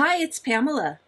Hi, it's Pamela.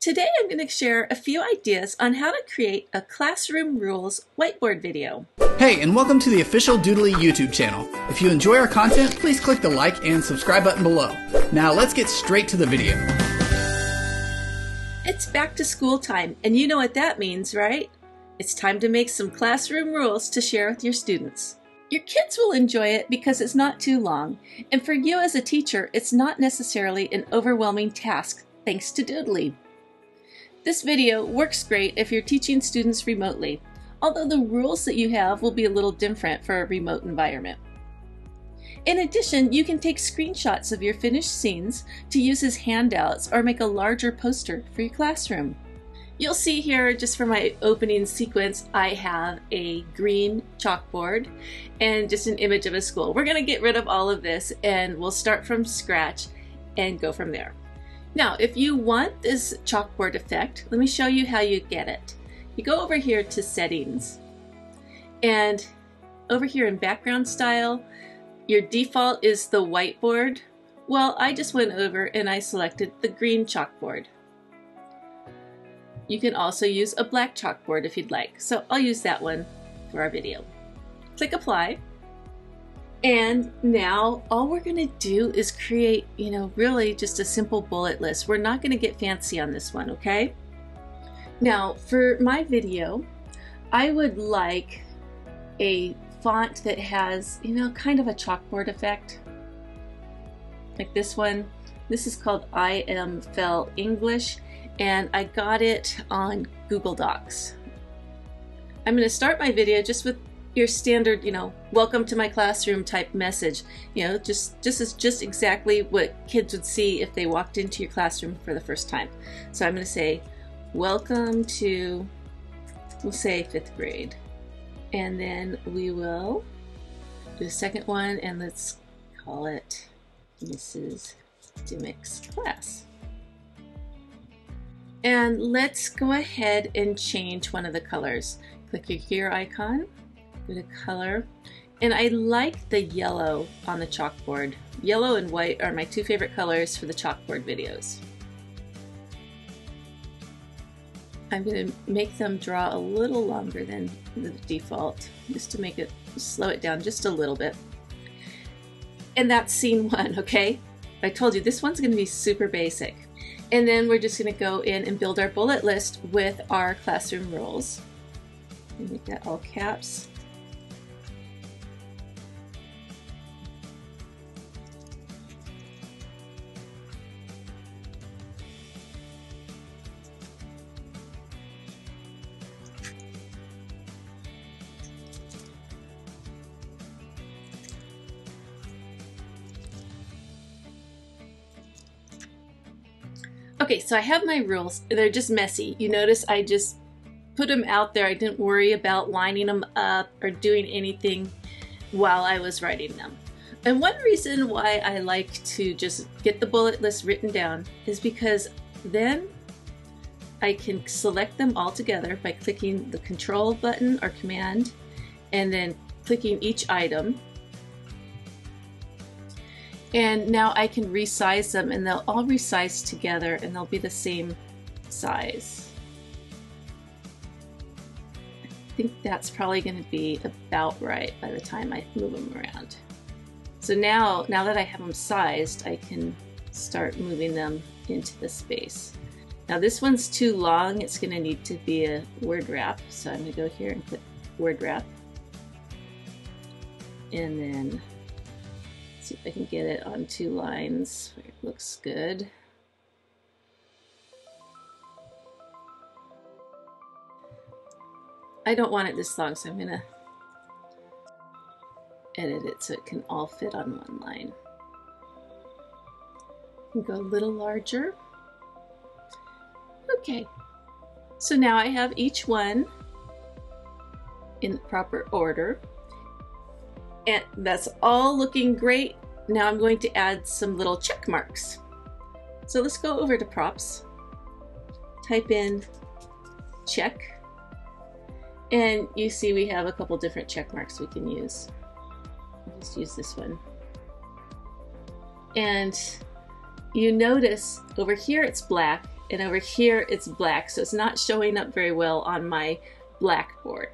Today I'm going to share a few ideas on how to create a Classroom Rules whiteboard video. Hey, and welcome to the official Doodly YouTube channel. If you enjoy our content, please click the like and subscribe button below. Now let's get straight to the video. It's back to school time, and you know what that means, right? It's time to make some classroom rules to share with your students. Your kids will enjoy it because it's not too long, and for you as a teacher, it's not necessarily an overwhelming task thanks to Doodly. This video works great if you're teaching students remotely, although the rules that you have will be a little different for a remote environment. In addition, you can take screenshots of your finished scenes to use as handouts or make a larger poster for your classroom. You'll see here, just for my opening sequence, I have a green chalkboard and just an image of a school. We're gonna get rid of all of this and we'll start from scratch and go from there. Now, if you want this chalkboard effect, let me show you how you get it. You go over here to settings and over here in background style, your default is the whiteboard. Well, I just went over and I selected the green chalkboard. You can also use a black chalkboard if you'd like. So I'll use that one for our video. Click apply. And now all we're gonna do is create, you know, really just a simple bullet list. We're not gonna get fancy on this one, okay? Now for my video, I would like a font that has, you know, kind of a chalkboard effect. Like this one. This is called I Am Fell English and I got it on Google Docs. I'm going to start my video just with your standard, you know, welcome to my classroom type message. You know, just this is just exactly what kids would see if they walked into your classroom for the first time. So I'm going to say, welcome to, we'll say fifth grade. And then we will do the second one and let's call it Mrs. Dimmick's class. And let's go ahead and change one of the colors. Click your gear icon, go to color, and I like the yellow on the chalkboard. Yellow and white are my two favorite colors for the chalkboard videos. I'm going to make them draw a little longer than the default, just to make it slow it down just a little bit. And that's scene one, okay? I told you this one's going to be super basic. And then we're just going to go in and build our bullet list with our classroom rules. Make that all caps. Okay, so I have my rules. They're just messy. You notice I just put them out there. I didn't worry about lining them up or doing anything while I was writing them. And one reason why I like to just get the bullet list written down is because then I can select them all together by clicking the control button or command and then clicking each item and now I can resize them and they'll all resize together and they'll be the same size. I think that's probably going to be about right by the time I move them around. So now, now that I have them sized, I can start moving them into the space. Now this one's too long, it's going to need to be a word wrap. So I'm going to go here and click word wrap. And then see if I can get it on two lines. It looks good. I don't want it this long, so I'm gonna edit it so it can all fit on one line. Go a little larger. Okay, so now I have each one in the proper order. And that's all looking great. Now I'm going to add some little check marks. So let's go over to props, type in check, and you see we have a couple different check marks we can use. I'll just use this one. And you notice over here it's black and over here it's black, so it's not showing up very well on my blackboard.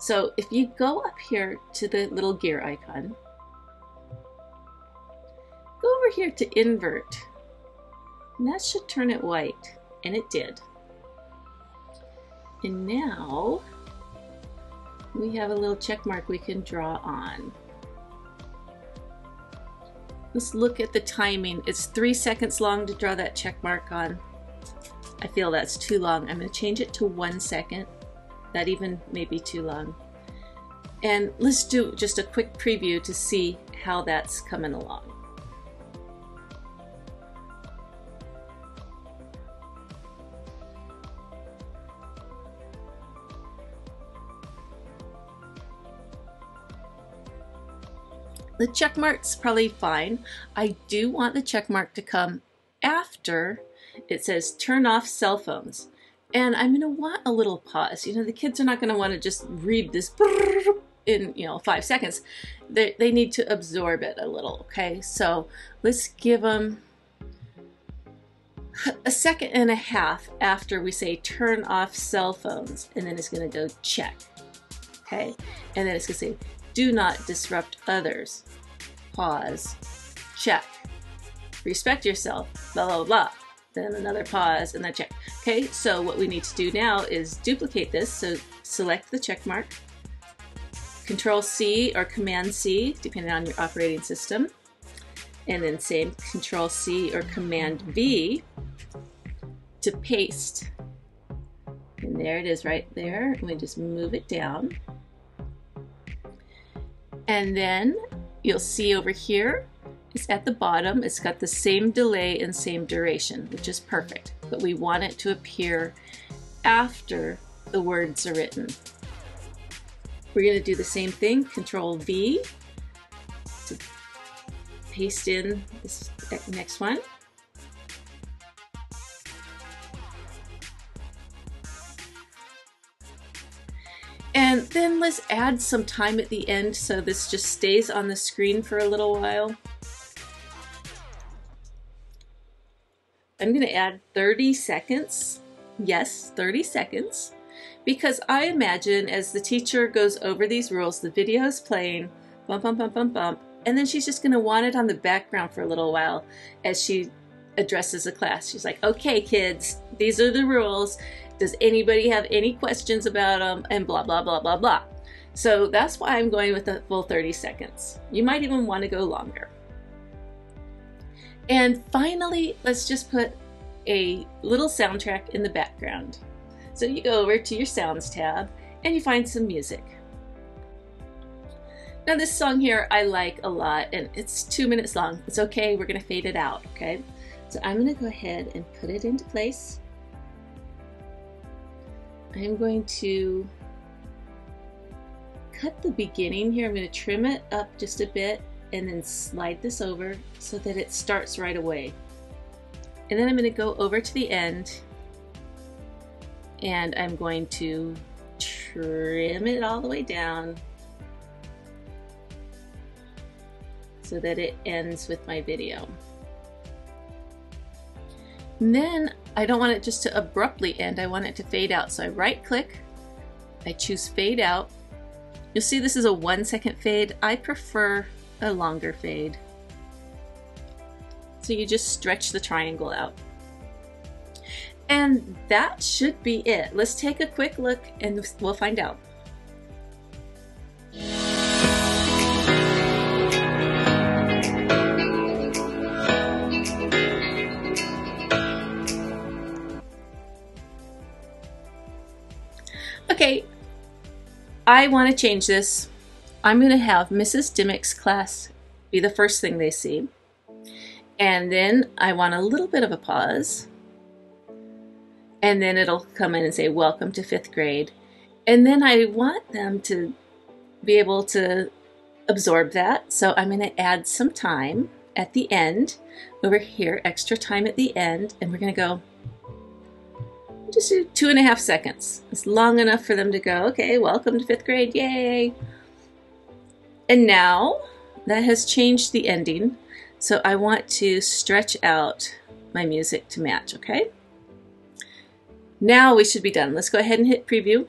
So if you go up here to the little gear icon, go over here to invert, and that should turn it white, and it did. And now we have a little check mark we can draw on. Let's look at the timing. It's three seconds long to draw that check mark on. I feel that's too long. I'm going to change it to one second. That even may be too long. And let's do just a quick preview to see how that's coming along. The check mark's probably fine. I do want the check mark to come after it says turn off cell phones. And I'm going to want a little pause. You know, the kids are not going to want to just read this in, you know, five seconds. They, they need to absorb it a little, okay? So let's give them a second and a half after we say turn off cell phones. And then it's going to go check, okay? And then it's going to say do not disrupt others. Pause. Check. Respect yourself. Blah, blah, blah. Then another pause and then check. Okay, so what we need to do now is duplicate this. So select the check mark. Control C or Command C, depending on your operating system. And then same Control C or Command V to paste. And there it is right there. We just move it down. And then you'll see over here, it's at the bottom. It's got the same delay and same duration, which is perfect. But we want it to appear after the words are written. We're going to do the same thing, Control V to paste in this next one. And then let's add some time at the end so this just stays on the screen for a little while. I'm going to add 30 seconds. Yes, 30 seconds. Because I imagine as the teacher goes over these rules, the video is playing, bump, bump, bump, bump, bump, and then she's just going to want it on the background for a little while as she addresses the class. She's like, okay, kids, these are the rules. Does anybody have any questions about them? And blah, blah, blah, blah, blah. So that's why I'm going with the full 30 seconds. You might even want to go longer. And finally, let's just put a little soundtrack in the background. So you go over to your sounds tab and you find some music. Now this song here I like a lot and it's two minutes long. It's okay, we're gonna fade it out, okay? So I'm gonna go ahead and put it into place. I'm going to cut the beginning here. I'm to trim it up just a bit and then slide this over so that it starts right away. And then I'm going to go over to the end and I'm going to trim it all the way down so that it ends with my video. And then I don't want it just to abruptly end, I want it to fade out. So I right click, I choose fade out. You'll see this is a one second fade. I prefer a longer fade. So you just stretch the triangle out. And that should be it. Let's take a quick look and we'll find out. Okay, I want to change this. I'm going to have Mrs. Dimmick's class be the first thing they see. And then I want a little bit of a pause. And then it'll come in and say, Welcome to fifth grade. And then I want them to be able to absorb that. So I'm going to add some time at the end over here, extra time at the end. And we're going to go just do two and a half seconds. It's long enough for them to go, okay, welcome to fifth grade, yay. And now that has changed the ending. So I want to stretch out my music to match, okay? Now we should be done. Let's go ahead and hit preview.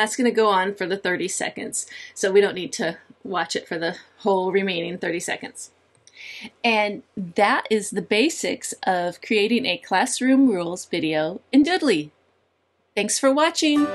That's going to go on for the 30 seconds. So we don't need to watch it for the whole remaining 30 seconds. And that is the basics of creating a classroom rules video in Doodly. Thanks for watching.